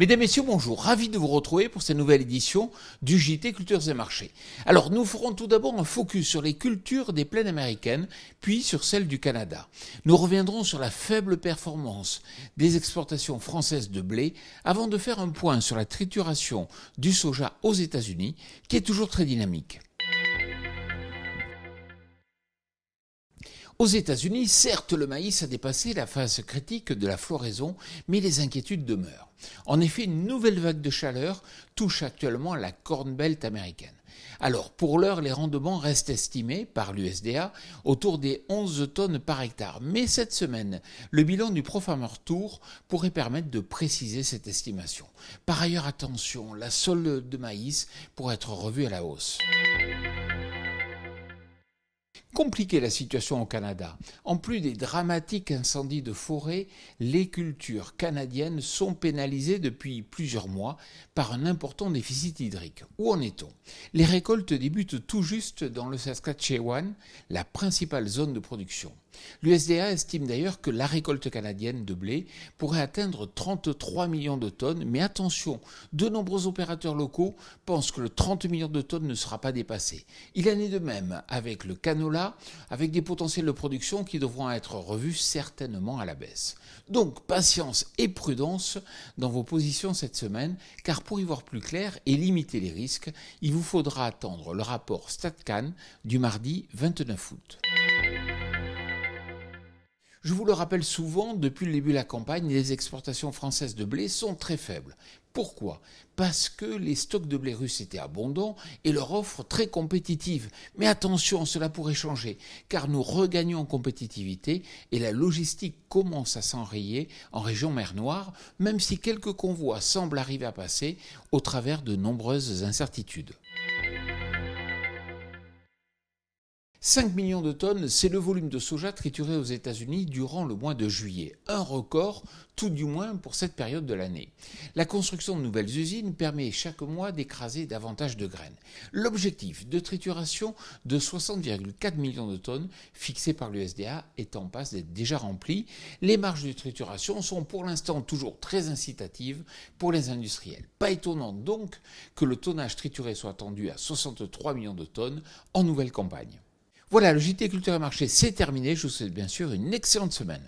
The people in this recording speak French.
Mesdames, Messieurs, bonjour. Ravi de vous retrouver pour cette nouvelle édition du JT Cultures et Marchés. Alors, nous ferons tout d'abord un focus sur les cultures des plaines américaines, puis sur celles du Canada. Nous reviendrons sur la faible performance des exportations françaises de blé avant de faire un point sur la trituration du soja aux États-Unis, qui est toujours très dynamique. Aux États-Unis, certes, le maïs a dépassé la phase critique de la floraison, mais les inquiétudes demeurent. En effet, une nouvelle vague de chaleur touche actuellement la Corn Belt américaine. Alors, pour l'heure, les rendements restent estimés par l'USDA autour des 11 tonnes par hectare. Mais cette semaine, le bilan du ProFarmer Tour pourrait permettre de préciser cette estimation. Par ailleurs, attention, la solde de maïs pourrait être revue à la hausse compliquer la situation au Canada. En plus des dramatiques incendies de forêt, les cultures canadiennes sont pénalisées depuis plusieurs mois par un important déficit hydrique. Où en est-on? Les récoltes débutent tout juste dans le Saskatchewan, la principale zone de production. L'USDA estime d'ailleurs que la récolte canadienne de blé pourrait atteindre 33 millions de tonnes, mais attention, de nombreux opérateurs locaux pensent que le 30 millions de tonnes ne sera pas dépassé. Il en est de même avec le canola, avec des potentiels de production qui devront être revus certainement à la baisse. Donc patience et prudence dans vos positions cette semaine, car pour y voir plus clair et limiter les risques, il vous faudra attendre le rapport StatCan du mardi 29 août. Je vous le rappelle souvent, depuis le début de la campagne, les exportations françaises de blé sont très faibles. Pourquoi? Parce que les stocks de blé russe étaient abondants et leur offre très compétitive. Mais attention, cela pourrait changer, car nous regagnons en compétitivité et la logistique commence à s'enrayer en région mer Noire, même si quelques convois semblent arriver à passer au travers de nombreuses incertitudes. 5 millions de tonnes, c'est le volume de soja trituré aux États-Unis durant le mois de juillet. Un record, tout du moins pour cette période de l'année. La construction de nouvelles usines permet chaque mois d'écraser davantage de graines. L'objectif de trituration de 60,4 millions de tonnes fixé par l'USDA est en passe d'être déjà rempli. Les marges de trituration sont pour l'instant toujours très incitatives pour les industriels. Pas étonnant donc que le tonnage trituré soit attendu à 63 millions de tonnes en nouvelle campagne. Voilà, le JT Culture et Marché, c'est terminé. Je vous souhaite bien sûr une excellente semaine.